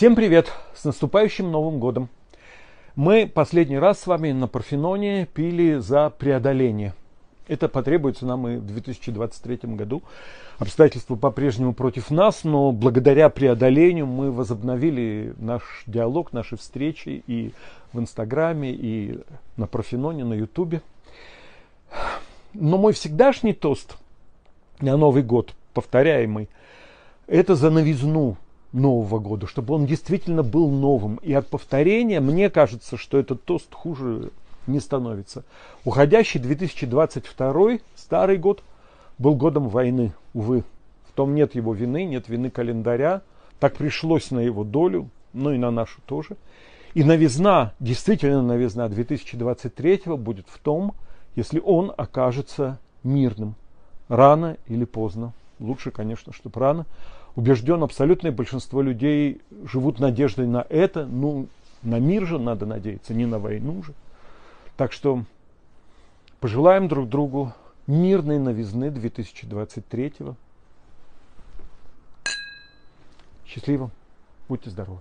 Всем привет! С наступающим Новым годом! Мы последний раз с вами на Парфеноне пили за преодоление. Это потребуется нам и в 2023 году. Обстоятельства по-прежнему против нас, но благодаря преодолению мы возобновили наш диалог, наши встречи и в Инстаграме, и на Парфеноне, на Ютубе. Но мой всегдашний тост на Новый год, повторяемый, это за новизну Нового года, чтобы он действительно был новым. И от повторения, мне кажется, что этот тост хуже не становится. Уходящий 2022, старый год, был годом войны, увы. В том нет его вины, нет вины календаря. Так пришлось на его долю, ну и на нашу тоже. И новизна, действительно новизна 2023 будет в том, если он окажется мирным. Рано или поздно. Лучше, конечно, чтобы рано убежден, абсолютное большинство людей живут надеждой на это. Ну, на мир же надо надеяться, не на войну же. Так что пожелаем друг другу мирной новизны 2023 -го. Счастливо. Будьте здоровы.